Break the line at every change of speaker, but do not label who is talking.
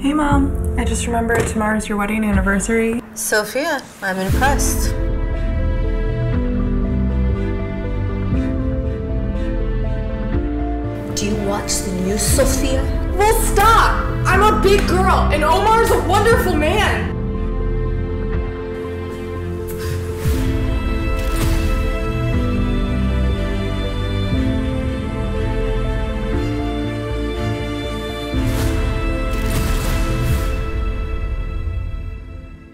Hey, Mom. I just remembered tomorrow's your wedding anniversary.
Sophia, I'm impressed. Do you watch the news, Sophia?
Well, stop! I'm a big girl, and Omar's a wonderful.